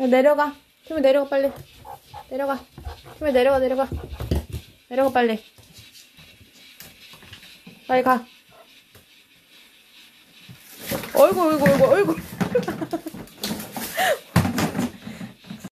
야, 내려가. 팀이 내려가, 빨리. 내려가. 팀이 내려가, 내려가. 내려가, 빨리. 빨리 가. 어이구, 어이구, 어이구, 어이구.